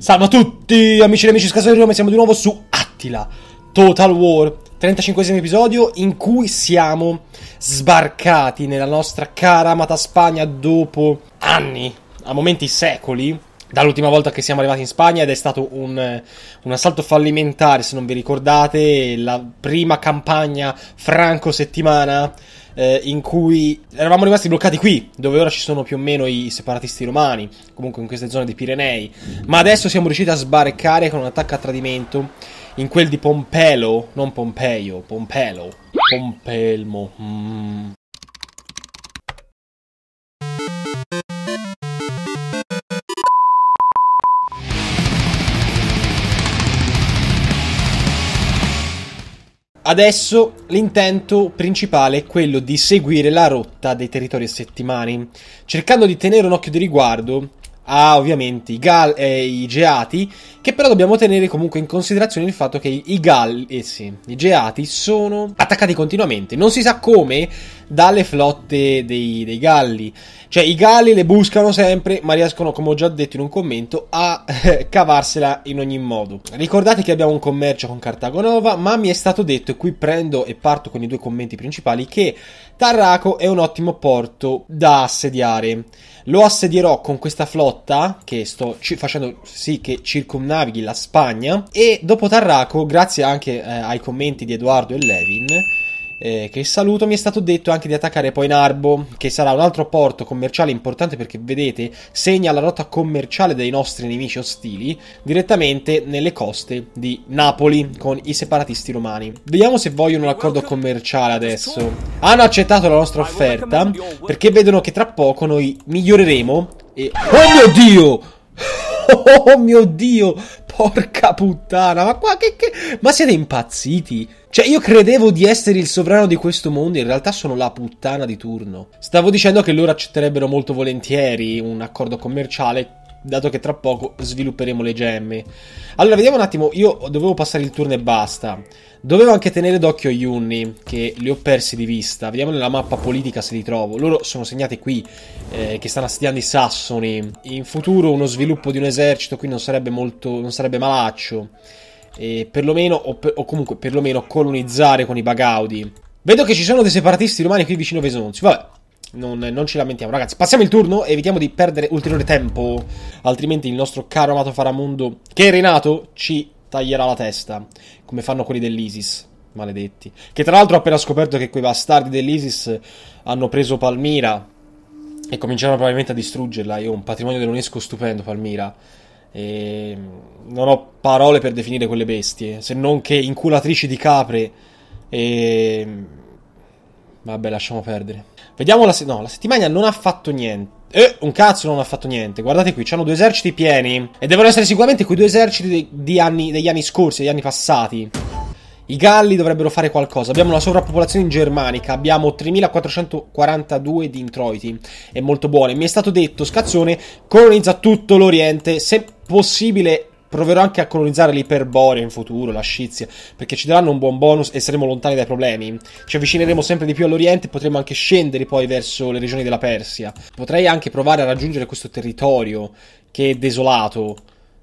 Salve a tutti amici e amici scasati di Roma, siamo di nuovo su Attila Total War 35 episodio in cui siamo sbarcati nella nostra cara amata Spagna dopo anni, a momenti secoli dall'ultima volta che siamo arrivati in Spagna ed è stato un, un, assalto fallimentare se non vi ricordate la prima campagna franco-settimana eh, in cui eravamo rimasti bloccati qui, dove ora ci sono più o meno i separatisti romani, comunque in queste zone dei Pirenei, ma adesso siamo riusciti a sbarcare con un attacco a tradimento in quel di Pompelo, non Pompeio, Pompelo, Pompelmo. Mm. Adesso l'intento principale è quello di seguire la rotta dei territori settimani, cercando di tenere un occhio di riguardo a ovviamente i, Gal- eh, i Geati, che però dobbiamo tenere comunque in considerazione il fatto che i, Galli, eh sì, i Geati sono attaccati continuamente, non si sa come dalle flotte dei, dei Galli. Cioè, i Galli le buscano sempre, ma riescono, come ho già detto in un commento, a eh, cavarsela in ogni modo. Ricordate che abbiamo un commercio con Cartago Nova, ma mi è stato detto, e qui prendo e parto con i due commenti principali, che Tarraco è un ottimo porto da assediare. Lo assedierò con questa flotta, che sto ci- facendo sì che circumnavighi la Spagna, e dopo Tarraco, grazie anche eh, ai commenti di Edoardo e Levin, eh, che saluto, mi è stato detto anche di attaccare poi Narbo, che sarà un altro porto commerciale importante perché vedete segna la rotta commerciale dei nostri nemici ostili direttamente nelle coste di Napoli con i separatisti romani. Vediamo se vogliono un accordo commerciale adesso. Hanno accettato la nostra offerta perché vedono che tra poco noi miglioreremo e... Oh mio Dio! Oh mio Dio! Porca puttana, ma qua che, che... Ma siete impazziti? Cioè, io credevo di essere il sovrano di questo mondo, in realtà sono la puttana di turno. Stavo dicendo che loro accetterebbero molto volentieri un accordo commerciale, dato che tra poco svilupperemo le gemme. Allora, vediamo un attimo, io dovevo passare il turno e basta. Dovevo anche tenere d'occhio gli Unni, che li ho persi di vista. Vediamo nella mappa politica se li trovo. Loro sono segnati qui, eh, che stanno assediando i Sassoni. In futuro uno sviluppo di un esercito qui non sarebbe molto, non sarebbe malaccio e perlomeno, o, per, o comunque perlomeno colonizzare con i Bagaudi. Vedo che ci sono dei separatisti romani qui vicino a Vesonzio. Vabbè, non, non, ci lamentiamo, ragazzi. Passiamo il turno, evitiamo di perdere ulteriore tempo. Altrimenti il nostro caro amato Faramundo, che è rinato, ci taglierà la testa. Come fanno quelli dell'ISIS. Maledetti. Che tra l'altro ho appena scoperto che quei bastardi dell'ISIS hanno preso Palmira. E cominciarono probabilmente a distruggerla. Io ho un patrimonio dell'UNESCO stupendo, Palmira. E non ho parole per definire quelle bestie, se non che inculatrici di capre e... Vabbè, lasciamo perdere. Vediamo la... Se- no, la settimana non ha fatto niente. Eh, un cazzo non ha fatto niente. Guardate qui, hanno due eserciti pieni. E devono essere sicuramente quei due eserciti anni, degli anni scorsi, degli anni passati. I Galli dovrebbero fare qualcosa. Abbiamo una sovrappopolazione in Germanica. Abbiamo 3442 di introiti. È molto buono. Mi è stato detto, Scazzone, colonizza tutto l'Oriente. Se possibile, proverò anche a colonizzare l'Iperborea in futuro, la Scizia. Perché ci daranno un buon bonus e saremo lontani dai problemi. Ci avvicineremo sempre di più all'Oriente. Potremo anche scendere poi verso le regioni della Persia. Potrei anche provare a raggiungere questo territorio che è desolato.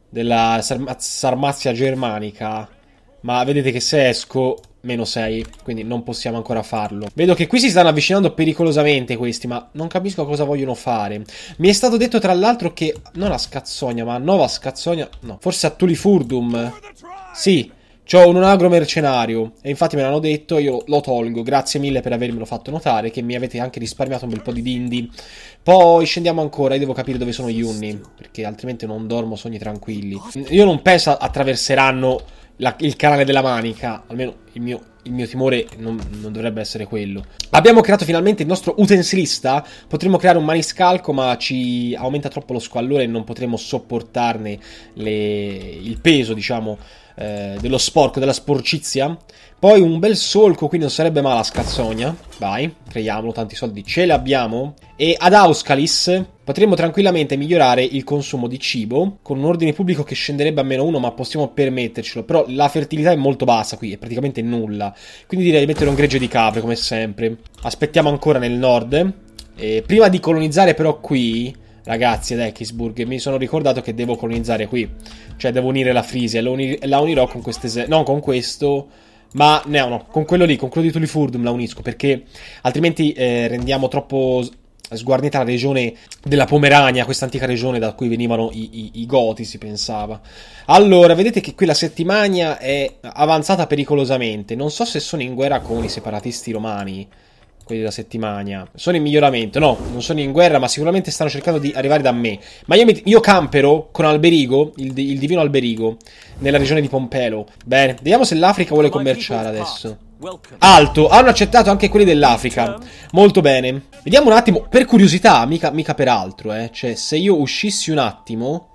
Della Sarmazia germanica ma vedete che se esco meno 6, quindi non possiamo ancora farlo. Vedo che qui si stanno avvicinando pericolosamente questi, ma non capisco cosa vogliono fare. Mi è stato detto tra l'altro che, non a Scazzonia, ma a Nova Scazzonia, no, forse a Tulifurdum. Sì, C'ho un agro mercenario e infatti me l'hanno detto, io lo tolgo, grazie mille per avermelo fatto notare, che mi avete anche risparmiato un bel po' di dindi. Poi scendiamo ancora e devo capire dove sono gli unni, perché altrimenti non dormo sogni tranquilli. Io non penso attraverseranno la, il canale della manica, almeno il mio, il mio timore non, non, dovrebbe essere quello. Abbiamo creato finalmente il nostro utensilista, potremmo creare un maniscalco ma ci aumenta troppo lo squallore e non potremo sopportarne le, il peso, diciamo, eh, dello sporco, della sporcizia. Poi un bel solco, qui non sarebbe male a Scazzonia. Vai, creiamolo, tanti soldi ce li abbiamo. E ad Auscalis potremmo tranquillamente migliorare il consumo di cibo con un ordine pubblico che scenderebbe a meno uno, ma possiamo permettercelo. Però la fertilità è molto bassa qui, è praticamente nulla. Quindi direi di mettere un gregge di capre, come sempre. Aspettiamo ancora nel nord. E prima di colonizzare però qui ragazzi ad Eckisburg, mi sono ricordato che devo colonizzare qui. Cioè, devo unire la Frisia. La, uni- la unirò con queste... Non con questo... Ma no, no, con quello lì, con quello di Tulifurdum la unisco, perché altrimenti eh, rendiamo troppo sguarnita la regione della Pomerania, questa antica regione da cui venivano i, i, i, Goti, si pensava. Allora, vedete che qui la Settimania è avanzata pericolosamente. Non so se sono in guerra con i separatisti romani quelli della settimana. Sono in miglioramento, no, non sono in guerra, ma sicuramente stanno cercando di arrivare da me. Ma io, mi, io campero con Alberigo, il, il, divino Alberigo, nella regione di Pompelo. Bene, vediamo se l'Africa vuole commerciare adesso. Alto, hanno accettato anche quelli dell'Africa. Molto bene. Vediamo un attimo, per curiosità, mica, mica per altro, eh. Cioè, se io uscissi un attimo...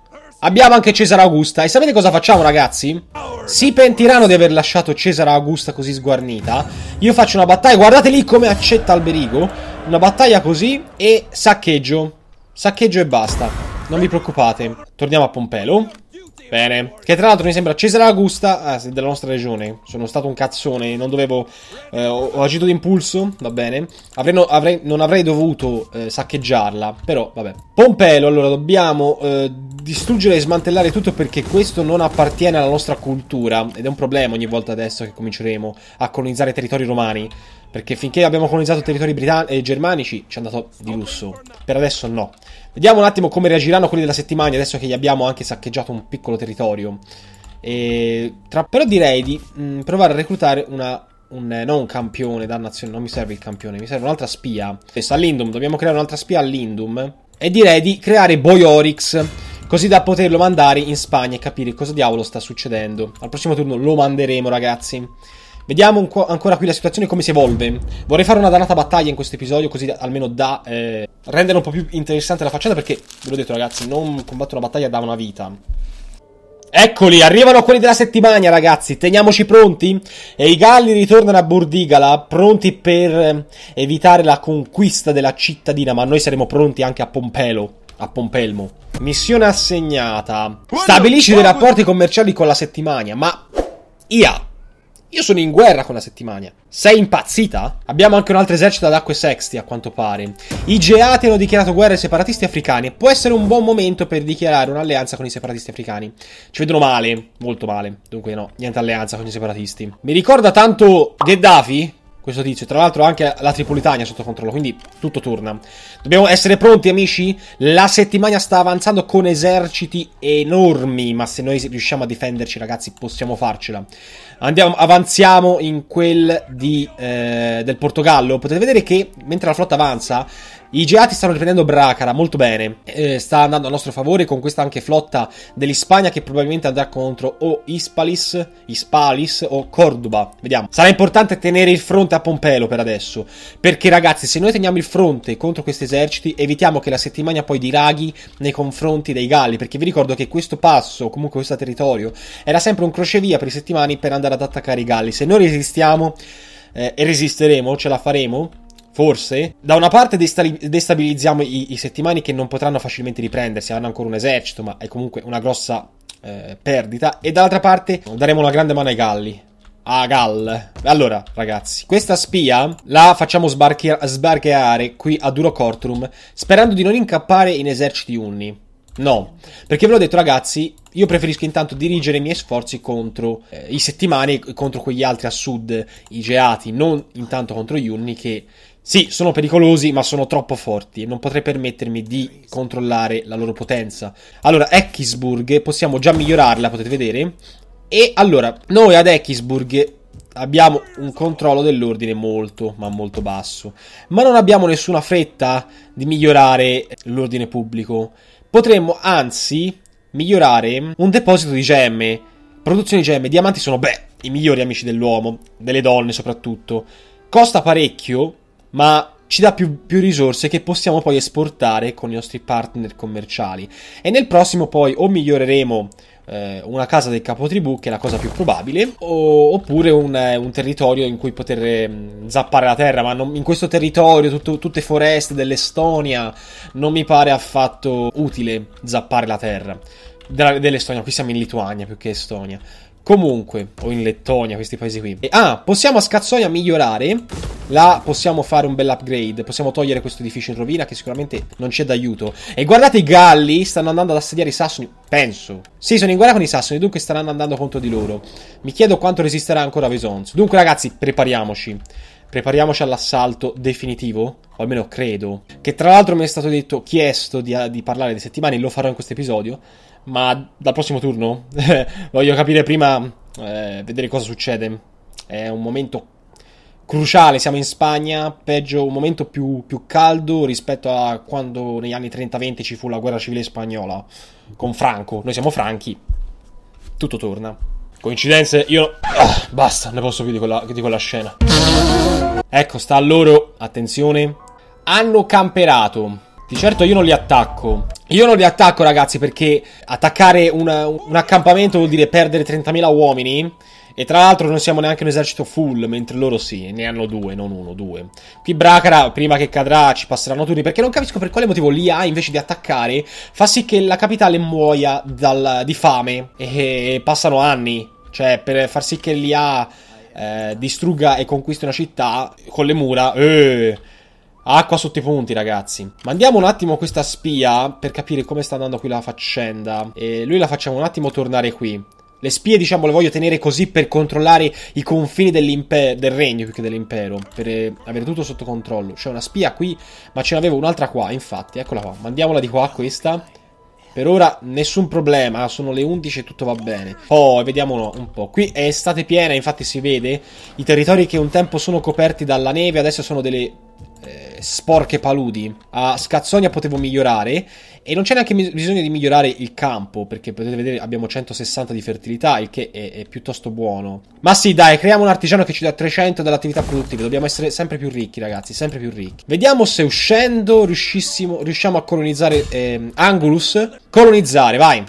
Abbiamo anche Cesare Augusta. E sapete cosa facciamo, ragazzi? Si pentiranno di aver lasciato Cesare Augusta così sguarnita. Io faccio una battaglia. Guardate lì come accetta Alberigo. Una battaglia così e saccheggio. Saccheggio e basta. Non vi preoccupate. Torniamo a Pompelo. Bene. Che tra l'altro mi sembra Cesare Augusta, ah, della nostra regione. Sono stato un cazzone, non dovevo... Eh, ho, ho, agito d'impulso, va bene. Avrei, no, avrei, non avrei dovuto eh, saccheggiarla, però vabbè. Pompelo, allora dobbiamo eh, distruggere e smantellare tutto perché questo non appartiene alla nostra cultura. Ed è un problema ogni volta adesso che cominceremo a colonizzare territori romani. Perché finché abbiamo colonizzato territori britann- eh, germanici ci è andato di lusso. Per adesso no. Vediamo un attimo come reagiranno quelli della settimana adesso che gli abbiamo anche saccheggiato un piccolo territorio. Tra... Però direi di mh, mm, provare a reclutare una, un, eh, non un campione, dannazione, non mi serve il campione, mi serve un'altra spia. Adesso a Lindum, dobbiamo creare un'altra spia a Lindum. E direi di creare Boyorix, così da poterlo mandare in Spagna e capire cosa diavolo sta succedendo. Al prossimo turno lo manderemo, ragazzi. Vediamo ancora qui la situazione come si evolve. Vorrei fare una dannata battaglia in questo episodio, così almeno da eh, rendere un po' più interessante la faccenda, perché, ve l'ho detto ragazzi, non combattere una battaglia da una vita. Eccoli, arrivano quelli della settimana, ragazzi. Teniamoci pronti. E i galli ritornano a Burdigala, pronti per eh, evitare la conquista della cittadina. Ma noi saremo pronti anche a Pompelo. A Pompelmo. Missione assegnata. Stabilisci dei rapporti commerciali con la settimana. Ma. Ia. Io sono in guerra con la settimana. Sei impazzita? Abbiamo anche un altro esercito ad acque sexti, a quanto pare. I geati hanno dichiarato guerra ai separatisti africani. Può essere un buon momento per dichiarare un'alleanza con i separatisti africani. Ci vedono male, molto male. Dunque no, niente alleanza con i separatisti. Mi ricorda tanto Gheddafi, questo tizio. Tra l'altro anche la Tripolitania sotto controllo, quindi tutto torna. Dobbiamo essere pronti, amici? La settimana sta avanzando con eserciti enormi, ma se noi riusciamo a difenderci, ragazzi, possiamo farcela. Andiamo, avanziamo in quel di, eh, del Portogallo. Potete vedere che mentre la flotta avanza, i geati stanno riprendendo Bracara molto bene. Eh, sta andando a nostro favore con questa anche flotta dell'Ispagna che probabilmente andrà contro o Ispalis, Ispalis o Cordoba. Vediamo. Sarà importante tenere il fronte a Pompelo per adesso. Perché ragazzi, se noi teniamo il fronte contro questi eserciti, evitiamo che la settimana poi diraghi nei confronti dei Galli. Perché vi ricordo che questo passo, comunque questo territorio, era sempre un crocevia per i settimani per andare ad attaccare i Galli. Se noi resistiamo eh, e resisteremo, ce la faremo Forse. Da una parte destabilizziamo i, i, settimani che non potranno facilmente riprendersi, hanno ancora un esercito, ma è comunque una grossa eh, perdita. E dall'altra parte daremo una grande mano ai Galli. A Gall. Allora, ragazzi, questa spia la facciamo sbarche- sbarcheare qui a Duro Cortrum, sperando di non incappare in eserciti unni. No, perché ve l'ho detto ragazzi, io preferisco intanto dirigere i miei sforzi contro eh, i settimani contro quegli altri a sud, i geati, non intanto contro gli unni che sì, sono pericolosi, ma sono troppo forti e non potrei permettermi di controllare la loro potenza. Allora, Eckisburg possiamo già migliorarla, potete vedere. E allora, noi ad Eckisburg abbiamo un controllo dell'ordine molto, ma molto basso. Ma non abbiamo nessuna fretta di migliorare l'ordine pubblico. Potremmo, anzi, migliorare un deposito di gemme. Produzione di gemme. Diamanti sono, beh, i migliori amici dell'uomo, delle donne soprattutto. Costa parecchio, ma ci dà più, più, risorse che possiamo poi esportare con i nostri partner commerciali. E nel prossimo poi o miglioreremo eh, una casa del capotribù, che è la cosa più probabile, o, oppure un, eh, un, territorio in cui poter eh, zappare la terra. Ma non, in questo territorio, tutto, tutte foreste dell'Estonia, non mi pare affatto utile zappare la terra. Dell'Estonia, qui siamo in Lituania più che Estonia. Comunque, o in Lettonia, questi paesi qui. E, ah, possiamo a Scazzonia migliorare là possiamo fare un bel upgrade. Possiamo togliere questo edificio in rovina che sicuramente non c'è d'aiuto. E guardate i galli stanno andando ad assediare i sassoni. Penso. Sì, sono in guerra con i sassoni, dunque staranno andando contro di loro. Mi chiedo quanto resisterà ancora Vesons. Dunque ragazzi, prepariamoci. Prepariamoci all'assalto definitivo, o almeno credo. Che tra l'altro mi è stato detto, chiesto di, di parlare dei settimane, lo farò in questo episodio. Ma dal prossimo turno voglio capire prima, eh, vedere cosa succede. È un momento cruciale, siamo in Spagna, peggio, un momento più, più caldo rispetto a quando negli anni 30-20 ci fu la guerra civile spagnola con Franco. Noi siamo franchi, tutto torna. Coincidenze, io... Ah, basta, ne posso più di quella, di quella scena. Ecco, sta a loro, attenzione, hanno camperato. Di certo io non li attacco. Io non li attacco, ragazzi, perché attaccare una, un accampamento vuol dire perdere 30.000 uomini. E tra l'altro non siamo neanche un esercito full, mentre loro sì, ne hanno due, non uno, due. Qui Bracara, prima che cadrà, ci passeranno turni, perché non capisco per quale motivo l'IA, invece di attaccare, fa sì che la capitale muoia dal, di fame. E passano anni. Cioè, per far sì che l'IA eh, distrugga e conquisti una città, con le mura... Eh, Acqua sotto i punti, ragazzi. Mandiamo un attimo questa spia per capire come sta andando qui la faccenda. E lui la facciamo un attimo tornare qui. Le spie, diciamo, le voglio tenere così per controllare i confini del regno più che dell'impero. Per eh, avere tutto sotto controllo. C'è una spia qui, ma ce n'avevo un'altra qua, infatti. Eccola qua. Mandiamola di qua, questa. Per ora nessun problema, sono le 11 e tutto va bene. Oh, vediamo un po'. Qui è estate piena, infatti si vede. I territori che un tempo sono coperti dalla neve adesso sono delle eh, sporche paludi. A Scazzonia potevo migliorare e non c'è neanche bisogno di migliorare il campo, perché potete vedere abbiamo 160 di fertilità, il che è, è, piuttosto buono. Ma sì, dai, creiamo un artigiano che ci dà 300 dall'attività produttiva. Dobbiamo essere sempre più ricchi, ragazzi, sempre più ricchi. Vediamo se uscendo riusciamo a colonizzare eh, Angulus. Colonizzare, vai.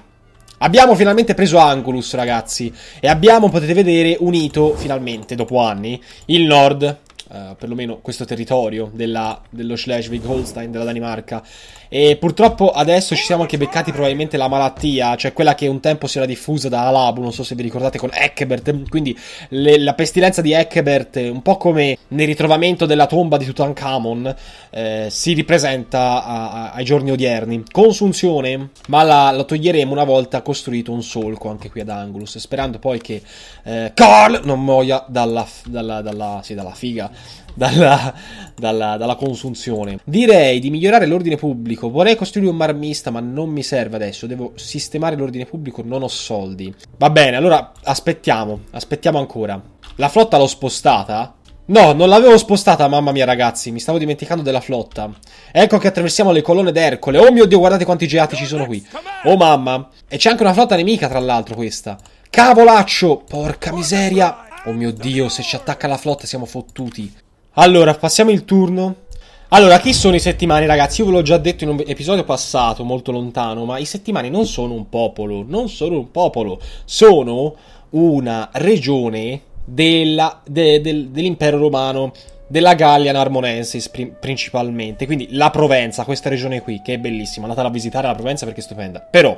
Abbiamo finalmente preso Angulus, ragazzi. E abbiamo, potete vedere, unito finalmente, dopo anni, il nord Uh, perlomeno questo territorio della, dello Schleswig-Holstein, della Danimarca. E purtroppo adesso ci siamo anche beccati probabilmente la malattia, cioè quella che un tempo si era diffusa da Alabu, non so se vi ricordate, con Eckbert. Quindi le, la pestilenza di Eckbert, un po' come nel ritrovamento della tomba di Tutankhamon, eh, si ripresenta a, a, ai giorni odierni. Consunzione, ma la, la, toglieremo una volta costruito un solco anche qui ad Angulus, sperando poi che eh, Carl non muoia dalla, dalla, dalla, sì, dalla figa dalla, dalla, dalla, consunzione. Direi di migliorare l'ordine pubblico. Vorrei costruire un marmista, ma non mi serve adesso. Devo sistemare l'ordine pubblico, non ho soldi. Va bene, allora aspettiamo. Aspettiamo ancora. La flotta l'ho spostata. No, non l'avevo spostata, mamma mia ragazzi, mi stavo dimenticando della flotta. Ecco che attraversiamo le colonne d'Ercole. Oh mio Dio, guardate quanti geati ci sono qui. Oh mamma. E c'è anche una flotta nemica, tra l'altro, questa. Cavolaccio! Porca miseria! Oh mio Dio, se ci attacca la flotta siamo fottuti. Allora, passiamo il turno. Allora, chi sono i settimani, ragazzi? Io ve l'ho già detto in un episodio passato, molto lontano, ma i settimani non sono un popolo, non sono un popolo, sono una regione della, de, de, dell'impero romano, della Gallia Narmonensis principalmente, quindi la Provenza, questa regione qui, che è bellissima, andate a visitare la Provenza perché è stupenda. Però,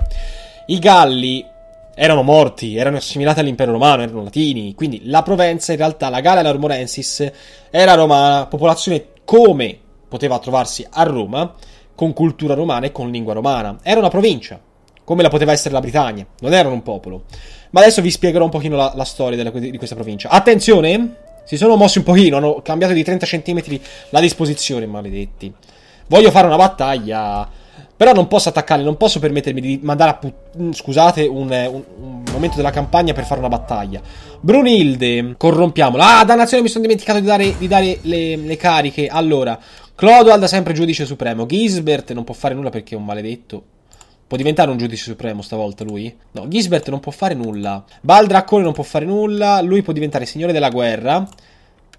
i Galli erano morti, erano assimilati all'impero romano, erano latini. Quindi la Provenza, in realtà, la Gallia Armorensis era romana, popolazione come poteva trovarsi a Roma, con cultura romana e con lingua romana. Era una provincia, come la poteva essere la Britannia, non erano un popolo. Ma adesso vi spiegherò un pochino la, la storia della, di questa provincia. Attenzione, si sono mossi un pochino, hanno cambiato di 30 cm la disposizione, maledetti. Voglio fare una battaglia però non posso attaccarli, non posso permettermi di mandare a put- mm, scusate, un, un, un, momento della campagna per fare una battaglia. Brunilde, corrompiamola. Ah, dannazione, mi sono dimenticato di dare, di dare le, le, cariche. Allora, Clodoald da sempre giudice supremo. Gisbert non può fare nulla perché è un maledetto. Può diventare un giudice supremo stavolta lui? No, Gisbert non può fare nulla. Baldraccone non può fare nulla. Lui può diventare signore della guerra.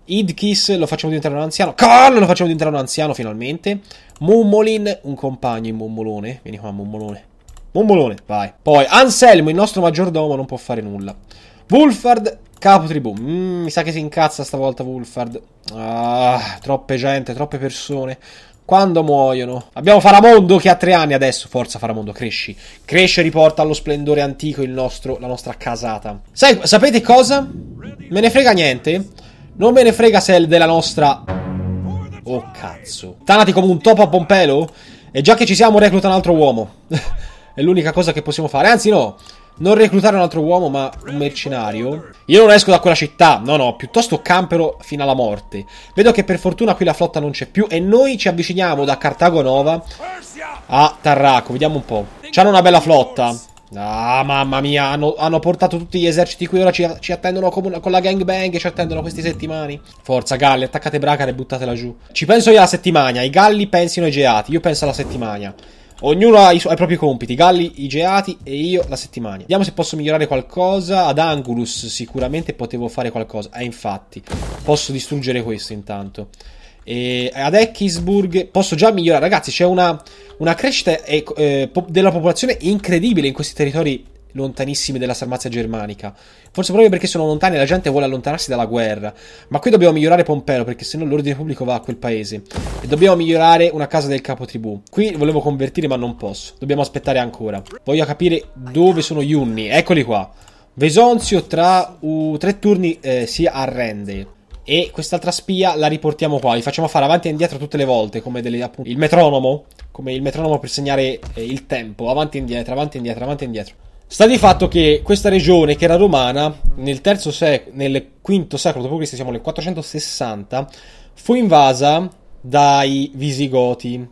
Idkis lo facciamo diventare un anziano. Carl lo facciamo diventare un anziano finalmente. Mummolin, un compagno in Mummolone. Vieni qua, Mummolone. Mummolone, vai. Poi Anselmo, il nostro maggiordomo, non può fare nulla. Wulfard, capo tribù. Mm, mi sa che si incazza stavolta Wulfard. Ah, troppe gente, troppe persone. Quando muoiono? Abbiamo Faramondo che ha tre anni adesso. Forza Faramondo, cresci. Cresce e riporta allo splendore antico nostro, la nostra casata. Sai, sapete cosa? Me ne frega niente. Non me ne frega se è della nostra... Oh, cazzo. Tanati come un topo a Pompelo? E già che ci siamo, recluta un altro uomo. è l'unica cosa che possiamo fare. Anzi, no. Non reclutare un altro uomo, ma un mercenario. Io non esco da quella città. No, no, piuttosto campero fino alla morte. Vedo che per fortuna qui la flotta non c'è più. E noi ci avviciniamo da Cartago Nova a Tarraco. Vediamo un po'. C'hanno una bella flotta. Ah, mamma mia, hanno, hanno, portato tutti gli eserciti qui. Ora ci, ci attendono con, con la gangbang. Ci attendono questi settimani. Forza, Galli, attaccate Bracar e buttatela giù. Ci penso io alla settimana. I Galli pensino ai Geati. Io penso alla settimana. Ognuno ha i, su- ha i, propri compiti, Galli, i Geati e io la settimana. Vediamo se posso migliorare qualcosa. Ad Angulus sicuramente potevo fare qualcosa. Eh, infatti, posso distruggere questo intanto. E ad Eckisburg posso già migliorare. Ragazzi, c'è una, una crescita eh, eh, della popolazione incredibile in questi territori lontanissimi della Sarmazia germanica. Forse proprio perché sono lontani e la gente vuole allontanarsi dalla guerra. Ma qui dobbiamo migliorare Pompeo perché sennò l'ordine pubblico va a quel paese. E dobbiamo migliorare una casa del capotribù. Qui volevo convertire ma non posso. Dobbiamo aspettare ancora. Voglio capire dove sono gli unni. Eccoli qua. Vesonzio tra uh, tre turni eh, si arrende. E quest'altra spia la riportiamo qua. Li facciamo fare avanti e indietro tutte le volte. Come delle, appunto, il metronomo. Come il metronomo per segnare eh, il tempo. Avanti e indietro, avanti e indietro, avanti e indietro. Sta di fatto che questa regione, che era romana, nel, terzo sec- nel V secolo d.C., siamo nel 460, fu invasa dai Visigoti,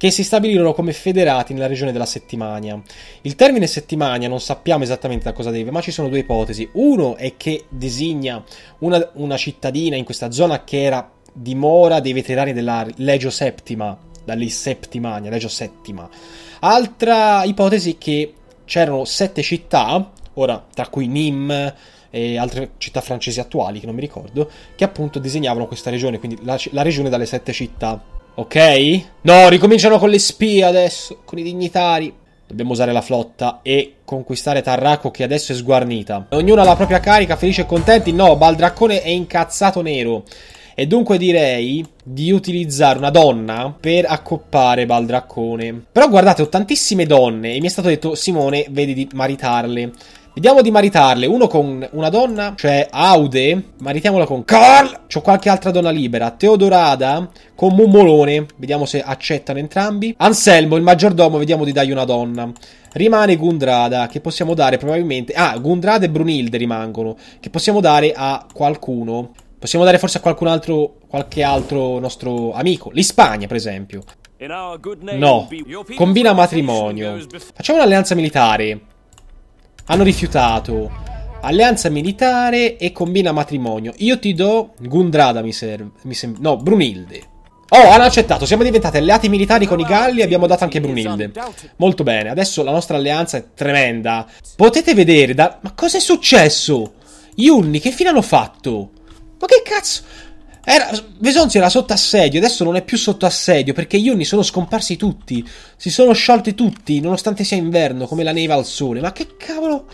che si stabilirono come federati nella regione della Settimania. Il termine Settimania non sappiamo esattamente da cosa deriva, ma ci sono due ipotesi. Uno è che designa una, una cittadina in questa zona che era dimora dei veterani della Legio Septima, dalle Septimania, Legio Settima. Altra ipotesi è che c'erano sette città, ora tra cui Nîmes e altre città francesi attuali che non mi ricordo, che appunto disegnavano questa regione, quindi la, la regione dalle sette città. Ok? No, ricominciano con le spie adesso, con i dignitari. Dobbiamo usare la flotta e conquistare Tarraco che adesso è sguarnita. Ognuno ha la propria carica, felice e contenti. No, Baldraccone è incazzato nero. E dunque direi di utilizzare una donna per accoppare Baldraccone. Però guardate, ho tantissime donne e mi è stato detto Simone, vedi di maritarle. Vediamo di maritarle. Uno con una donna, cioè Aude. Maritiamola con Carl. C'ho qualche altra donna libera. Teodorada con Mummolone. Vediamo se accettano entrambi. Anselmo, il maggiordomo, vediamo di dargli una donna. Rimane Gundrada, che possiamo dare probabilmente... Ah, Gundrada e Brunilde rimangono, che possiamo dare a qualcuno. Possiamo dare forse a qualcun altro, qualche altro nostro amico. L'Ispagna, per esempio. No. Combina matrimonio. Facciamo un'alleanza militare. Hanno rifiutato. Alleanza militare e combina matrimonio. Io ti do Gundrada, mi serve. Sem- no, Brunilde. Oh, hanno accettato. Siamo diventati alleati militari con i Galli e abbiamo dato anche Brunilde. Molto bene. Adesso la nostra alleanza è tremenda. Potete vedere da... Ma cosa è successo? Gli Unni che fine hanno fatto? Ma che cazzo? Era, Vesonzio era sotto assedio, adesso non è più sotto assedio perché gli Unni sono scomparsi tutti. Si sono sciolti tutti, nonostante sia inverno, come la neve al sole. Ma che cavolo?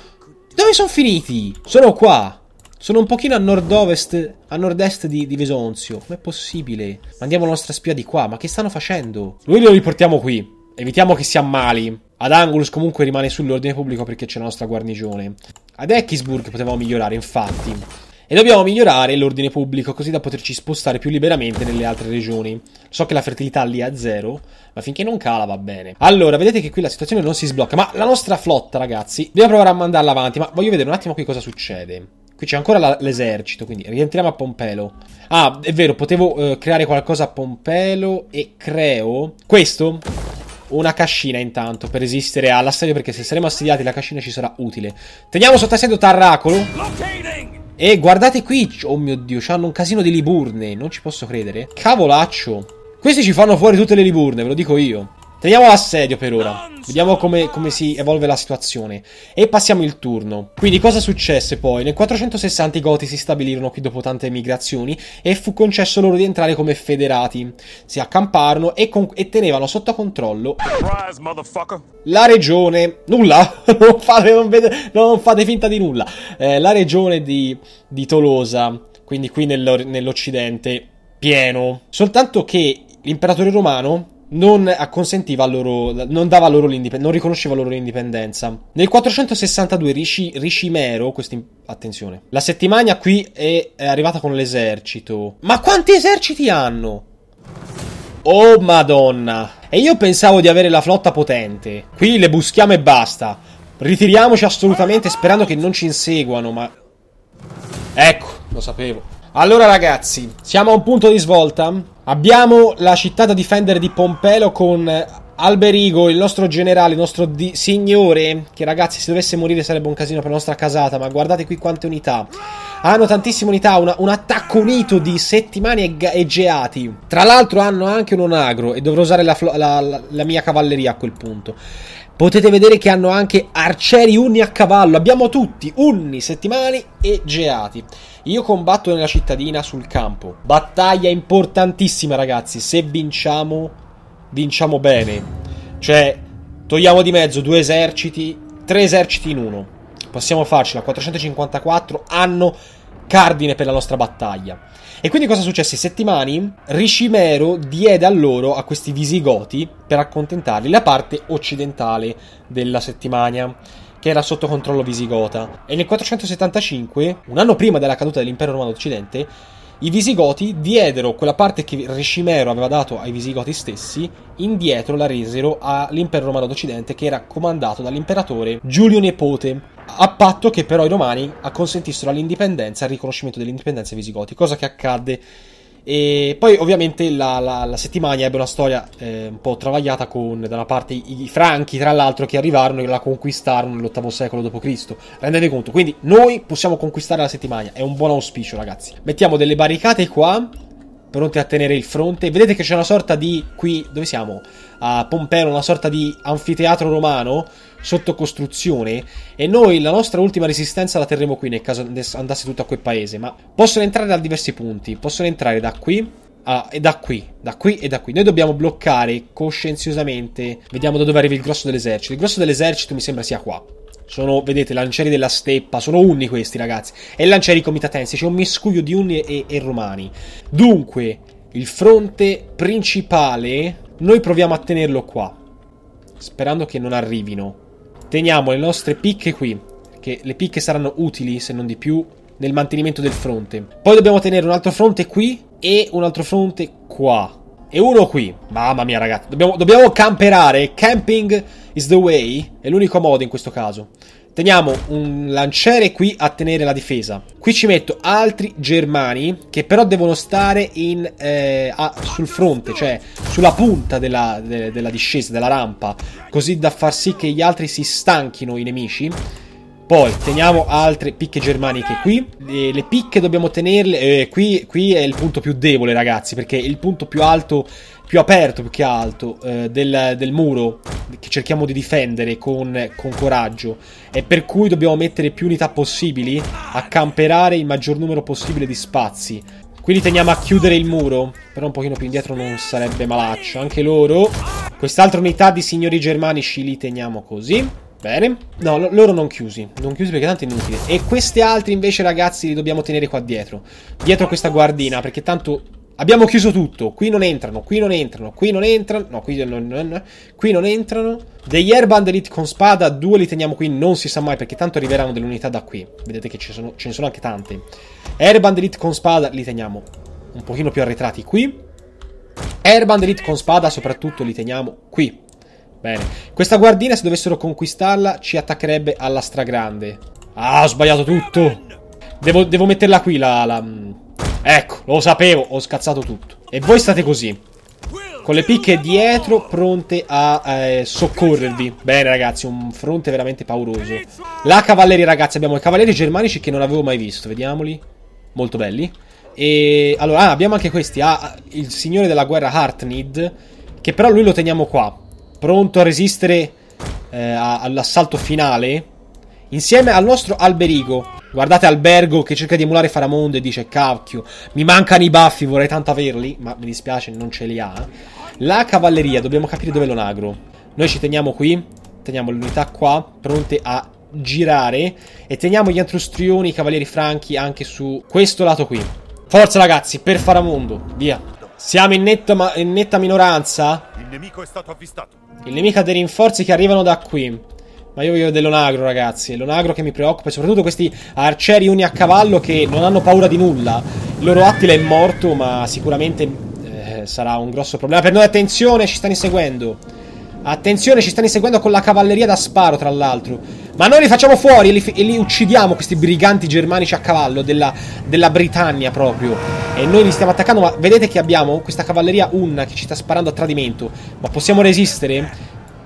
Dove sono finiti? Sono qua. Sono un pochino a nord-ovest, a nord-est di, di Vesonzio. Com'è possibile? Mandiamo la nostra spia di qua. Ma che stanno facendo? Lui lo riportiamo qui. Evitiamo che si ammali. Ad Angulus comunque rimane sull'ordine pubblico perché c'è la nostra guarnigione. Ad Eckisburg potevamo migliorare, infatti. E dobbiamo migliorare l'ordine pubblico così da poterci spostare più liberamente nelle altre regioni. So che la fertilità lì è a zero, ma finché non cala va bene. Allora, vedete che qui la situazione non si sblocca, ma la nostra flotta, ragazzi, dobbiamo provare a mandarla avanti, ma voglio vedere un attimo qui cosa succede. Qui c'è ancora la, l'esercito, quindi rientriamo a Pompelo. Ah, è vero, potevo eh, creare qualcosa a Pompelo e creo questo una cascina intanto per resistere all'assedio perché se saremo assediati la cascina ci sarà utile. Teniamo sotto assedio Tarracolo. E guardate qui, oh mio dio, c'hanno un casino di liburne, non ci posso credere. Cavolaccio. Questi ci fanno fuori tutte le liburne, ve lo dico io. Teniamo l'assedio per ora. Vediamo come, come, si evolve la situazione. E passiamo il turno. Quindi cosa successe poi? Nel 460 i Goti si stabilirono qui dopo tante migrazioni e fu concesso loro di entrare come federati. Si accamparono e, e tenevano sotto controllo la regione... Nulla! non, fate, non, vede, non, fate, finta di nulla. Eh, la regione di, di Tolosa, quindi qui nell'Occidente, pieno. Soltanto che l'imperatore romano non consentiva loro, non dava loro l'indipendenza, non riconosceva loro l'indipendenza. Nel 462 Rishi, Rishimero, questi, attenzione, la settimana qui è, è arrivata con l'esercito. Ma quanti eserciti hanno? Oh madonna! E io pensavo di avere la flotta potente. Qui le buschiamo e basta. Ritiriamoci assolutamente sperando che non ci inseguano, ma... Ecco, lo sapevo. Allora ragazzi, siamo a un punto di svolta. Abbiamo la città da difendere di Pompelo con Alberigo, il nostro generale, il nostro di- signore, che ragazzi se dovesse morire sarebbe un casino per la nostra casata, ma guardate qui quante unità. Hanno tantissime unità, una, un attacco unito di settimane e, e, geati. Tra l'altro hanno anche un onagro e dovrò usare la, la, la, la mia cavalleria a quel punto. Potete vedere che hanno anche arcieri unni a cavallo. Abbiamo tutti unni, settimani e geati. Io combatto nella cittadina sul campo. Battaglia importantissima, ragazzi. Se vinciamo, vinciamo bene. Cioè, togliamo di mezzo due eserciti, tre eserciti in uno. Possiamo farcela. 454 anno cardine per la nostra battaglia. E quindi cosa successe? Settimani Ricimero diede a loro, a questi visigoti, per accontentarli, la parte occidentale della settimania che era sotto controllo visigota. E nel 475, un anno prima della caduta dell'impero romano d'Occidente, i Visigoti diedero quella parte che Ricimero aveva dato ai Visigoti stessi, indietro la resero all'impero romano d'Occidente che era comandato dall'imperatore Giulio Nepote, a patto che però i romani acconsentissero all'indipendenza, al riconoscimento dell'indipendenza ai Visigoti, cosa che accadde e poi ovviamente la, la, la settimana ebbe una storia eh, un po' travagliata con da una parte i, i, franchi, tra l'altro, che arrivarono e la conquistarono nell'ottavo secolo d.C. Rendete conto, quindi noi possiamo conquistare la settimana, è un buon auspicio ragazzi. Mettiamo delle barricate qua, pronti a tenere il fronte. Vedete che c'è una sorta di, qui, dove siamo? A Pompeo, una sorta di anfiteatro romano sotto costruzione e noi la nostra ultima resistenza la terremo qui nel caso andasse tutto a quel paese, ma possono entrare da diversi punti, possono entrare da qui ah, e da qui, da qui e da qui. Noi dobbiamo bloccare coscienziosamente, vediamo da dove arriva il grosso dell'esercito. Il grosso dell'esercito mi sembra sia qua. Sono, vedete, lancieri della steppa, sono unni questi ragazzi. E lancieri comitatensi, c'è un miscuglio di unni e, e romani. Dunque, il fronte principale, noi proviamo a tenerlo qua. Sperando che non arrivino. Teniamo le nostre picche qui, che le picche saranno utili, se non di più, nel mantenimento del fronte. Poi dobbiamo tenere un altro fronte qui e un altro fronte qua. E uno qui. Mamma mia, ragazzi. Dobbiamo, dobbiamo camperare. Camping is the way. È l'unico modo in questo caso. Teniamo un lanciere qui a tenere la difesa. Qui ci metto altri germani che però devono stare in, eh, a, sul fronte, cioè sulla punta della, de, della discesa, della rampa, così da far sì che gli altri si stanchino i nemici. Poi teniamo altre picche germaniche qui. Le, le picche dobbiamo tenerle. Eh, qui, qui, è il punto più debole, ragazzi. Perché il punto più alto, più aperto più che alto eh, del, del, muro che cerchiamo di difendere con, con, coraggio. E per cui dobbiamo mettere più unità possibili a camperare il maggior numero possibile di spazi. Quindi teniamo a chiudere il muro. Però un pochino più indietro non sarebbe malaccio. Anche loro. Quest'altra unità di signori germanici li teniamo così. Bene. No, lo, loro non chiusi. Non chiusi perché tanto è inutile. E questi altri invece, ragazzi, li dobbiamo tenere qua dietro. Dietro questa guardina, perché tanto abbiamo chiuso tutto. Qui non entrano, qui non entrano, qui non entrano. No, qui non, non, qui non entrano. Degli Airband Elite con spada, due li teniamo qui, non si sa mai, perché tanto arriveranno delle unità da qui. Vedete che ce, sono, ce ne sono anche tante. Airband Elite con spada li teniamo un pochino più arretrati qui. Airband Elite con spada soprattutto li teniamo qui. Bene. Questa guardina, se dovessero conquistarla, ci attaccherebbe alla stragrande. Ah, ho sbagliato tutto. Devo, devo metterla qui, la, la... Ecco, lo sapevo, ho scazzato tutto. E voi state così. Con le picche dietro, pronte a eh, soccorrervi. Bene, ragazzi, un fronte veramente pauroso. La cavalleria, ragazzi, abbiamo i cavalieri germanici che non avevo mai visto. Vediamoli. Molto belli. E allora, ah, abbiamo anche questi. Ah, il signore della guerra Hartnid. Che però lui lo teniamo qua pronto a resistere eh, all'assalto finale, insieme al nostro Alberigo. Guardate Albergo che cerca di emulare Faramondo e dice cacchio, mi mancano i baffi, vorrei tanto averli, ma mi dispiace, non ce li ha. La cavalleria, dobbiamo capire dove è l'onagro. Noi ci teniamo qui, teniamo le unità qua, pronte a girare e teniamo gli antrustrioni, i cavalieri franchi anche su questo lato qui. Forza ragazzi, per Faramondo, via. Siamo in, netto, in netta minoranza. Il nemico è stato avvistato. Il nemico ha dei rinforzi che arrivano da qui. Ma io voglio dell'onagro, ragazzi. È l'onagro che mi preoccupa. Soprattutto questi arcieri uni a cavallo che non hanno paura di nulla. Il loro Attila è morto, ma sicuramente eh, sarà un grosso problema. Per noi, attenzione, ci stanno inseguendo. Attenzione, ci stanno inseguendo con la cavalleria da sparo, tra l'altro. Ma noi li facciamo fuori e li, e li, uccidiamo, questi briganti germanici a cavallo della, della, Britannia proprio. E noi li stiamo attaccando, ma vedete che abbiamo questa cavalleria Unna che ci sta sparando a tradimento. Ma possiamo resistere?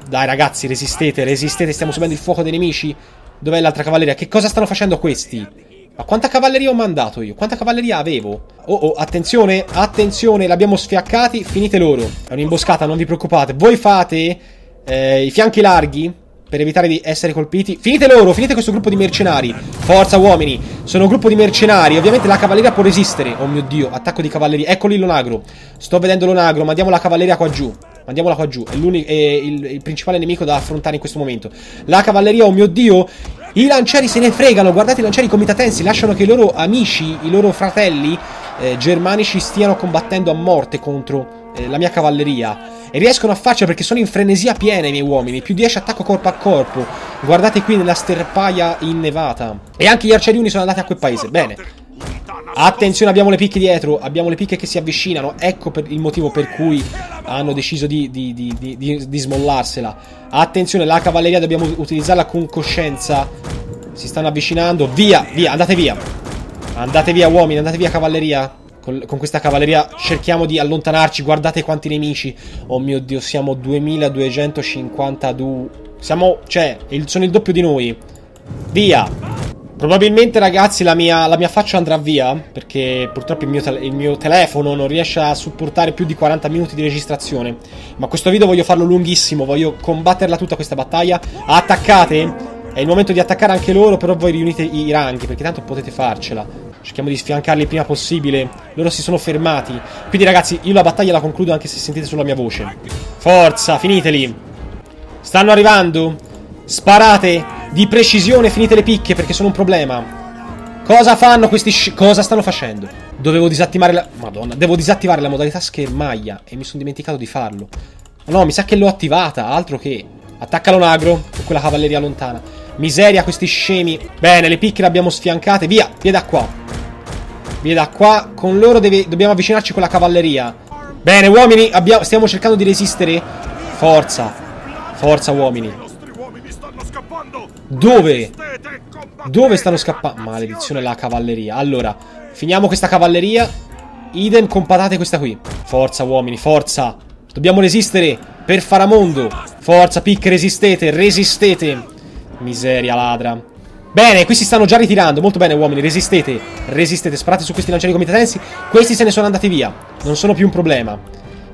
Dai ragazzi, resistete, resistete, stiamo subendo il fuoco dei nemici. Dov'è l'altra cavalleria? Che cosa stanno facendo questi? Ma quanta cavalleria ho mandato io? Quanta cavalleria avevo? Oh oh, attenzione, attenzione, l'abbiamo sfiaccati, finite loro. È un'imboscata, non vi preoccupate. Voi fate eh, i fianchi larghi per evitare di essere colpiti. Finite loro, finite questo gruppo di mercenari. Forza uomini, sono un gruppo di mercenari. Ovviamente la cavalleria può resistere. Oh mio dio, attacco di cavalleria. Eccoli l'onagro. Sto vedendo l'onagro, mandiamo la cavalleria qua giù. Mandiamola qua giù. È, è il, il principale nemico da affrontare in questo momento. La cavalleria, oh mio dio. I lancieri se ne fregano. Guardate i lancieri comitatensi. Lasciano che i loro amici, i loro fratelli eh, germanici stiano combattendo a morte contro eh, la mia cavalleria. E riescono a farcela perché sono in frenesia piena i miei uomini. Più 10 attacco corpo a corpo. Guardate qui nella sterpaia innevata. E anche gli arcieriuni sono andati a quel paese. Bene. Attenzione, abbiamo le picche dietro. Abbiamo le picche che si avvicinano. Ecco il motivo per cui hanno deciso di, di, di, di, smollarsela. Attenzione, la cavalleria dobbiamo utilizzarla con coscienza. Si stanno avvicinando. Via, via, andate via. Andate via, uomini, andate via, cavalleria. Con, con, questa cavalleria cerchiamo di allontanarci. Guardate quanti nemici. Oh mio dio, siamo 2252. Siamo, cioè, il, sono il doppio di noi. Via. Probabilmente, ragazzi, la mia, la mia faccia andrà via. Perché purtroppo il mio, il mio, telefono non riesce a supportare più di 40 minuti di registrazione. Ma questo video voglio farlo lunghissimo. Voglio combatterla tutta questa battaglia. Attaccate. È il momento di attaccare anche loro, però voi riunite i ranghi, perché tanto potete farcela. Cerchiamo di sfiancarli il prima possibile. Loro si sono fermati. Quindi, ragazzi, io la battaglia la concludo anche se sentite solo la mia voce. Forza, finiteli. Stanno arrivando. Sparate di precisione, finite le picche perché sono un problema. Cosa fanno questi Cosa stanno facendo? Dovevo disattivare la... Madonna, devo disattivare la modalità schermaglia e mi sono dimenticato di farlo. No, mi sa che l'ho attivata, altro che... Attacca l'onagro con quella cavalleria lontana. Miseria, questi scemi. Bene, le picche le abbiamo sfiancate. Via, via da qua. Via da qua. Con loro deve, dobbiamo avvicinarci con la cavalleria. Bene, uomini, abbiamo, stiamo cercando di resistere. Forza. Forza, uomini. Dove? Dove stanno scappando? Maledizione la cavalleria. Allora, finiamo questa cavalleria. Idem con patate questa qui. Forza, uomini, forza. Dobbiamo resistere per Faramondo. Forza, picche, resistete, resistete. Miseria ladra. Bene, qui si stanno già ritirando. Molto bene, uomini. Resistete. Resistete. Sparate su questi lancieri comitatensi. Questi se ne sono andati via. Non sono più un problema.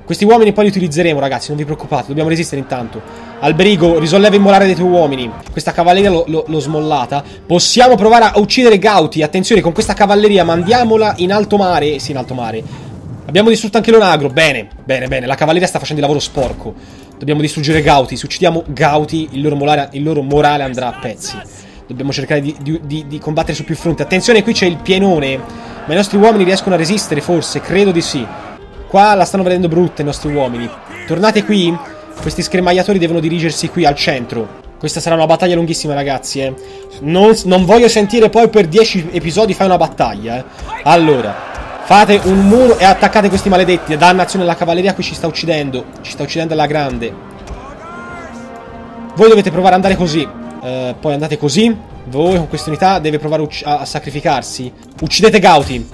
Questi uomini poi li utilizzeremo, ragazzi. Non vi preoccupate. Dobbiamo resistere intanto. Alberigo, risolleva il morale dei tuoi uomini. Questa cavalleria l'ho smollata. Possiamo provare a uccidere Gauti. Attenzione, con questa cavalleria mandiamola in alto mare. Sì, in alto mare. Abbiamo distrutto anche l'onagro. Bene, bene, bene. La cavalleria sta facendo il lavoro sporco. Dobbiamo distruggere Gauti. Se uccidiamo Gauti, il loro morale, il loro morale andrà a pezzi. Dobbiamo cercare di, di, di, di combattere su più fronti. Attenzione, qui c'è il pienone. Ma i nostri uomini riescono a resistere, forse? Credo di sì. Qua la stanno vedendo brutta i nostri uomini. Tornate qui. Questi scremagliatori devono dirigersi qui al centro. Questa sarà una battaglia lunghissima, ragazzi. Eh. Non, non, voglio sentire poi per 10 episodi fai una battaglia. Eh. Allora, fate un muro e attaccate questi maledetti. Dannazione, la cavalleria qui ci sta uccidendo. Ci sta uccidendo alla grande. Voi dovete provare ad andare così. Eh, poi andate così. Voi con questa unità deve provare a sacrificarsi. Uccidete Gauti.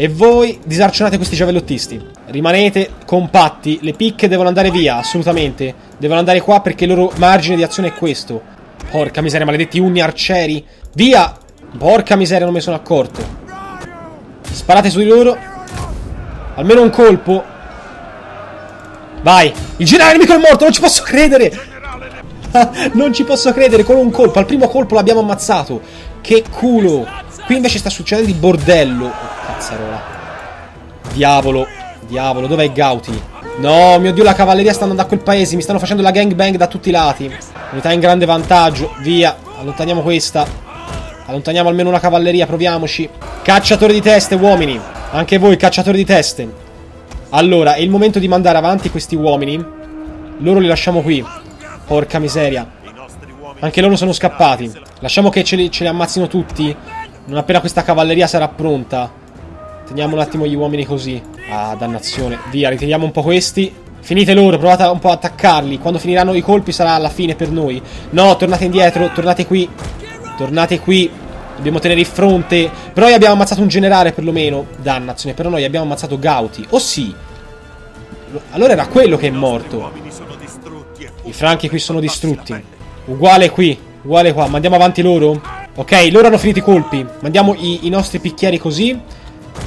E voi disarcionate questi giavellottisti. Rimanete compatti. Le picche devono andare via, assolutamente. Devono andare qua perché il loro margine di azione è questo. Porca miseria, maledetti unni arcieri. Via! Porca miseria, non mi sono accorto. Sparate su di loro. Almeno un colpo. Vai. Il generale nemico è morto, non ci posso credere. non ci posso credere, con un colpo. Al primo colpo l'abbiamo ammazzato. Che culo. Qui invece sta succedendo il bordello. Cazzarola. Diavolo. Diavolo, dov'è Gauti? No, mio dio, la cavalleria sta andando a quel paese. Mi stanno facendo la gangbang da tutti i lati. Unità in grande vantaggio. Via. Allontaniamo questa. Allontaniamo almeno una cavalleria, proviamoci. Cacciatore di teste, uomini. Anche voi, cacciatori di teste. Allora, è il momento di mandare avanti questi uomini. Loro li lasciamo qui. Porca miseria. Anche loro sono scappati. Lasciamo che ce li, ce li ammazzino tutti. Non appena questa cavalleria sarà pronta. Teniamo un attimo gli uomini così. Ah, dannazione. Via, ritiriamo un po' questi. Finite loro, provate un po' a attaccarli. Quando finiranno i colpi sarà la fine per noi. No, tornate indietro, tornate qui. Tornate qui. Dobbiamo tenere il fronte. Però noi abbiamo ammazzato un generale perlomeno. Dannazione, però noi abbiamo ammazzato Gauti. Oh sì. Allora era quello che è morto. I franchi qui sono distrutti. Uguale qui. Uguale qua. Mandiamo avanti loro. Ok, loro hanno finito i colpi. Mandiamo i, i nostri picchieri così.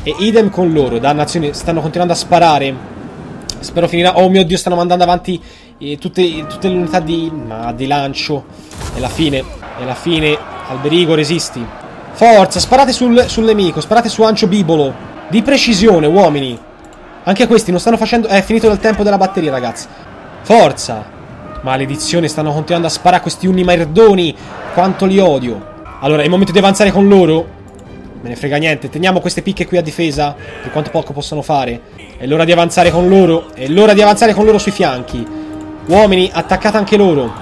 E idem con loro. Dannazione, stanno continuando a sparare. Spero finirà. Oh mio dio, stanno mandando avanti eh, tutte, tutte, le unità di, ma, di lancio. È la fine. È la fine. Alberigo, resisti. Forza, sparate sul, sul nemico. Sparate su Ancio Bibolo. Di precisione, uomini. Anche questi non stanno facendo... È finito il tempo della batteria, ragazzi. Forza. Maledizione, stanno continuando a sparare a questi unimerdoni. Quanto li odio. Allora, è il momento di avanzare con loro. Me ne frega niente. Teniamo queste picche qui a difesa. Per quanto poco possono fare. È l'ora di avanzare con loro. È l'ora di avanzare con loro sui fianchi. Uomini, attaccate anche loro.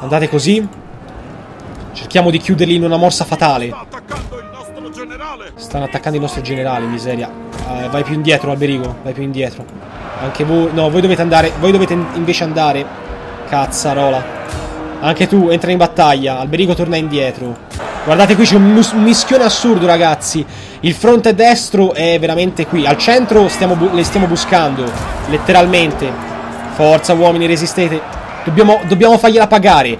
Andate così. Cerchiamo di chiuderli in una morsa fatale. Stanno attaccando il nostro generale, miseria. Uh, vai più indietro, Alberigo. Vai più indietro. Anche voi. No, voi dovete andare. Voi dovete invece andare. Cazzarola. Anche tu, entra in battaglia. Alberigo torna indietro. Guardate qui c'è un, mischione assurdo ragazzi. Il fronte destro è veramente qui. Al centro stiamo le stiamo buscando Letteralmente. Forza uomini resistete. Dobbiamo, dobbiamo fargliela pagare.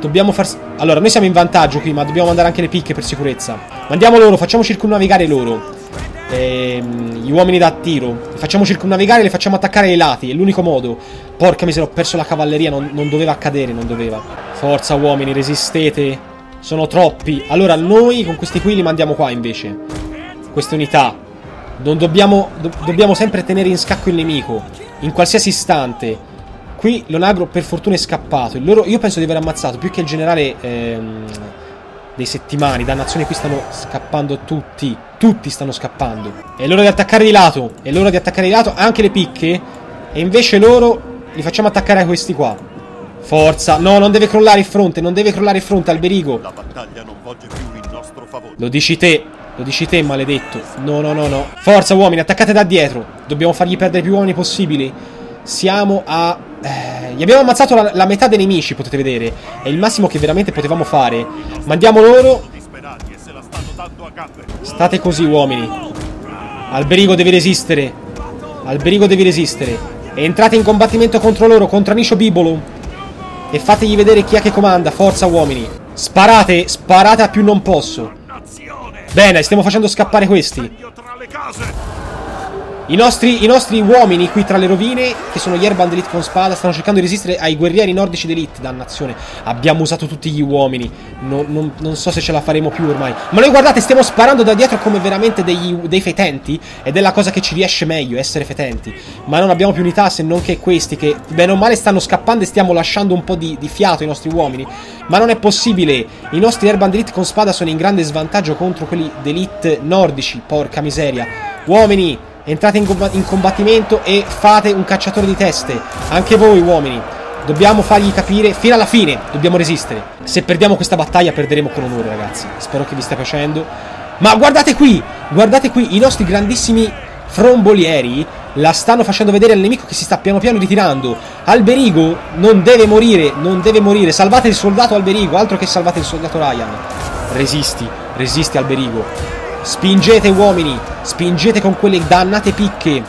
Dobbiamo far... Allora noi siamo in vantaggio qui Ma dobbiamo mandare anche le picche per sicurezza. Mandiamo loro Facciamo circumnavigare loro. Ehm, Gli uomini da tiro. Facciamo circumnavigare e li facciamo attaccare ai lati È l'unico modo. Porca miseria ho perso la cavalleria non, non doveva accadere Non doveva. Forza uomini resistete sono troppi. Allora noi con questi qui li mandiamo qua invece. Queste unità. Non dobbiamo, do dobbiamo sempre tenere in scacco il nemico. In qualsiasi istante. Qui l'Onagro per fortuna è scappato. Loro, io penso di aver ammazzato più che il generale ehm, dei settimani. Dannazione qui stanno scappando tutti. Tutti stanno scappando. È l'ora di attaccare di lato. È l'ora di attaccare di lato anche le picche. E invece loro li facciamo attaccare a questi qua. Forza. No, non deve crollare il fronte. Non deve crollare il fronte, Alberigo. La battaglia non volge più in nostro favore. Lo dici te. Lo dici te, maledetto. No, no, no, no. Forza, uomini, attaccate da dietro. Dobbiamo fargli perdere più uomini possibili. Siamo a... Eh, gli abbiamo ammazzato la, la, metà dei nemici, potete vedere. È il massimo che veramente potevamo fare. Mandiamo loro. State così, uomini. Alberigo deve resistere. Alberigo deve resistere. Entrate in combattimento contro loro, contro Anicio Bibolo. E fategli vedere chi è che comanda, forza uomini. Sparate, sparate a più non posso. Bene, stiamo facendo scappare questi. I nostri, I nostri, uomini qui tra le rovine, che sono gli Airband Elite con spada, stanno cercando di resistere ai guerrieri nordici d'Elite, dannazione. Abbiamo usato tutti gli uomini. Non, non, non, so se ce la faremo più ormai. Ma noi guardate, stiamo sparando da dietro come veramente degli, dei fetenti. Ed è la cosa che ci riesce meglio, essere fetenti. Ma non abbiamo più unità se non che questi, che bene o male stanno scappando e stiamo lasciando un po' di, di fiato ai nostri uomini. Ma non è possibile. I nostri Airband Elite con spada sono in grande svantaggio contro quelli d'Elite nordici. Porca miseria. Uomini, entrate in, combattimento e fate un cacciatore di teste. Anche voi uomini. Dobbiamo fargli capire fino alla fine. Dobbiamo resistere. Se perdiamo questa battaglia perderemo con onore, ragazzi. Spero che vi stia piacendo. Ma guardate qui! Guardate qui, i nostri grandissimi frombolieri la stanno facendo vedere al nemico che si sta piano piano ritirando. Alberigo non deve morire, non deve morire. Salvate il soldato Alberigo, altro che salvate il soldato Ryan. Resisti, resisti Alberigo. Spingete uomini, spingete con quelle dannate picche.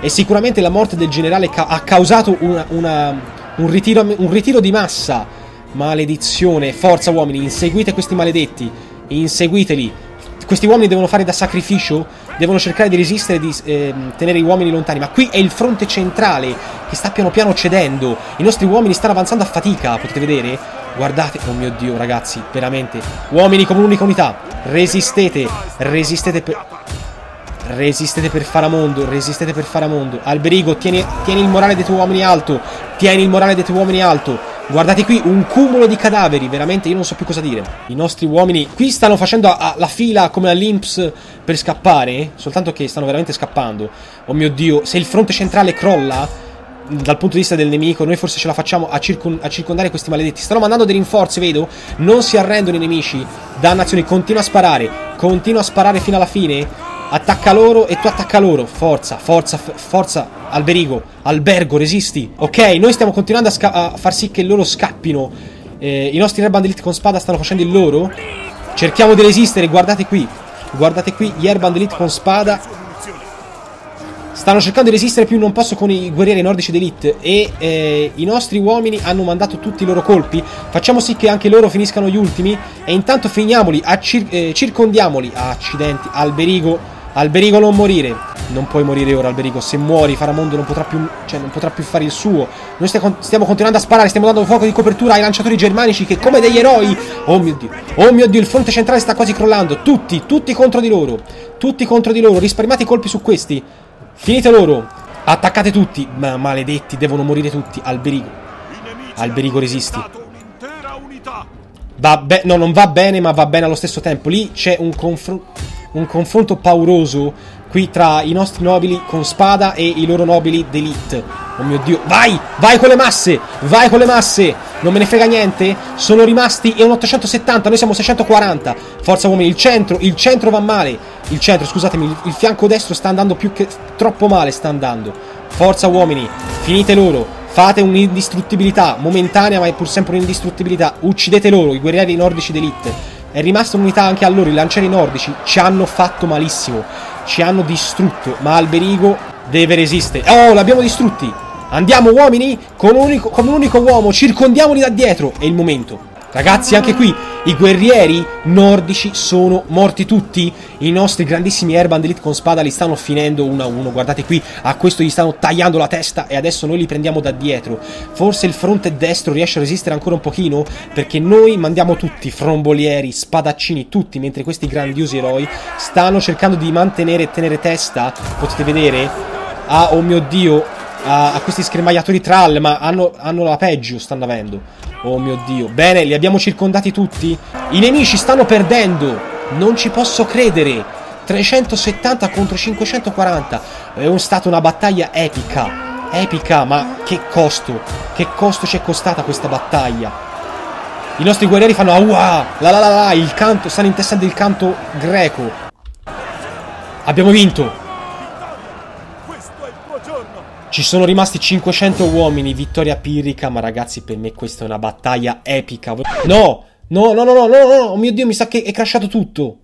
E sicuramente la morte del generale ca ha causato una, una, un, ritiro, un ritiro di massa. Maledizione, forza uomini, inseguite questi maledetti, inseguiteli. Questi uomini devono fare da sacrificio, devono cercare di resistere, di eh, tenere gli uomini lontani. Ma qui è il fronte centrale che sta piano piano cedendo. I nostri uomini stanno avanzando a fatica, potete vedere? Guardate, oh mio dio ragazzi, veramente. Uomini come un'unica unità, resistete, resistete per... Resistete per Faramondo, resistete per Faramondo. Alberigo, tieni, tieni il morale dei tuoi uomini alto. Tieni il morale dei tuoi uomini alto. Guardate qui, un cumulo di cadaveri, veramente io non so più cosa dire. I nostri uomini qui stanno facendo a, a, la fila come all'Imps per scappare, soltanto che stanno veramente scappando. Oh mio Dio, se il fronte centrale crolla, dal punto di vista del nemico, noi forse ce la facciamo a, circon a, circondare questi maledetti. Stanno mandando dei rinforzi, vedo. Non si arrendono i nemici. Dannazioni, continua a sparare. Continua a sparare fino alla fine. Attacca loro e tu attacca loro. Forza, forza, forza. Alberigo, albergo, resisti. Ok, noi stiamo continuando a, a far sì che loro scappino. Eh, I nostri Airband Elite con spada stanno facendo il loro. Cerchiamo di resistere, guardate qui. Guardate qui, gli Airband Elite con spada Stanno cercando di resistere più non posso con i guerrieri nordici d'elite e eh, i nostri uomini hanno mandato tutti i loro colpi. Facciamo sì che anche loro finiscano gli ultimi e intanto finiamoli, cir eh, circondiamoli. Ah, accidenti, Alberigo, Alberigo non morire. Non puoi morire ora, Alberigo. Se muori, Faramondo non potrà più, cioè, non potrà più fare il suo. Noi stiamo, stiamo continuando a sparare, stiamo dando fuoco di copertura ai lanciatori germanici che come degli eroi. Oh mio Dio, oh mio Dio, il fronte centrale sta quasi crollando. Tutti, tutti contro di loro. Tutti contro di loro. Risparmiate i colpi su questi. Finite loro. Attaccate tutti. Ma maledetti, devono morire tutti. Alberigo. Alberigo resisti. Bene, no, non va bene, ma va bene allo stesso tempo. Lì c'è un, confr un confronto pauroso qui tra i nostri nobili con spada e i loro nobili d'elite. Oh mio dio, vai! Vai con le masse! Vai con le masse! Non me ne frega niente. Sono rimasti e un 870, noi siamo 640. Forza uomini, il centro, il centro va male. Il centro, scusatemi, il, il fianco destro sta andando più che troppo male, sta andando. Forza uomini, finite loro. Fate un'indistruttibilità momentanea, ma è pur sempre un'indistruttibilità. Uccidete loro, i guerrieri nordici d'elite. È rimasta un'unità anche a loro, i lancieri nordici ci hanno fatto malissimo. Ci hanno distrutto, ma Alberigo deve resistere. Oh, l'abbiamo distrutti! Andiamo uomini, con un, unico, con un unico uomo, circondiamoli da dietro. È il momento. Ragazzi, anche qui i guerrieri nordici sono morti tutti. I nostri grandissimi Airband Elite con spada li stanno finendo uno a uno. Guardate qui, a questo gli stanno tagliando la testa e adesso noi li prendiamo da dietro. Forse il fronte destro riesce a resistere ancora un pochino perché noi mandiamo tutti, frombolieri, spadaccini, tutti, mentre questi grandiosi eroi stanno cercando di mantenere e tenere testa. Potete vedere? Ah, oh mio Dio, a, a questi schermagliatori trall, ma hanno, hanno la peggio, stanno avendo. Oh mio Dio. Bene, li abbiamo circondati tutti? I nemici stanno perdendo. Non ci posso credere. 370 contro 540. È stata una battaglia epica. Epica, ma che costo. Che costo ci è costata questa battaglia. I nostri guerrieri fanno aua, la la la la, il canto, stanno intessando il canto greco. Abbiamo vinto. Ci sono rimasti 500 uomini, vittoria pirrica, ma ragazzi per me questa è una battaglia epica. No, no, no, no, no, no, no, oh mio Dio, mi sa che è crashato tutto.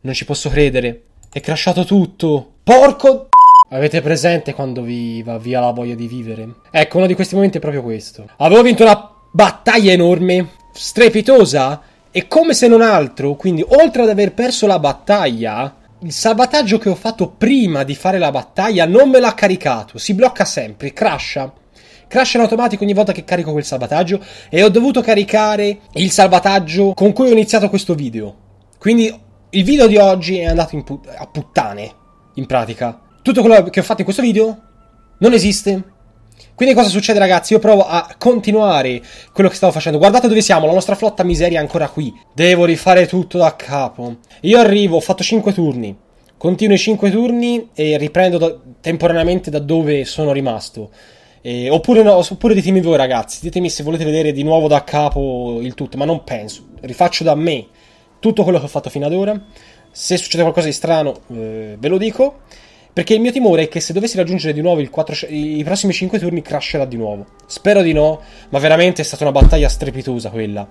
Non ci posso credere. È crashato tutto. Porco... Avete presente quando vi va via la voglia di vivere? Ecco, uno di questi momenti è proprio questo. Avevo vinto una battaglia enorme, strepitosa, e come se non altro, quindi oltre ad aver perso la battaglia, il salvataggio che ho fatto prima di fare la battaglia non me l'ha caricato, si blocca sempre, crasha. Crasha in automatico ogni volta che carico quel salvataggio e ho dovuto caricare il salvataggio con cui ho iniziato questo video. Quindi il video di oggi è andato pu- a puttane, in pratica. Tutto quello che ho fatto in questo video non esiste. Quindi cosa succede ragazzi? Io provo a continuare quello che stavo facendo. Guardate dove siamo, la nostra flotta miseria è ancora qui. Devo rifare tutto da capo. Io arrivo, ho fatto 5 turni. Continuo i 5 turni e riprendo temporaneamente da dove sono rimasto. Eh, oppure, no, oppure ditemi voi ragazzi, ditemi se volete vedere di nuovo da capo il tutto, ma non penso. Rifaccio da me tutto quello che ho fatto fino ad ora. Se succede qualcosa di strano, eh, ve lo dico. Perché il mio timore è che se dovessi raggiungere di nuovo 4, i prossimi 5 turni crasherà di nuovo. Spero di no, ma veramente è stata una battaglia strepitosa quella.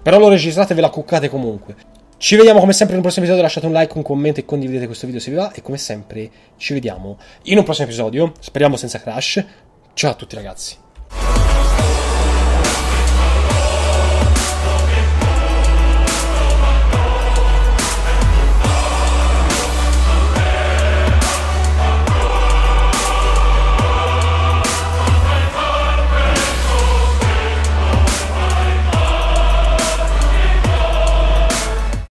Però lo registrate e ve la cuccate comunque. Ci vediamo come sempre in un prossimo episodio, lasciate un like, un commento e condividete questo video se vi va. E come sempre ci vediamo in un prossimo episodio, speriamo senza crash. Ciao a tutti ragazzi.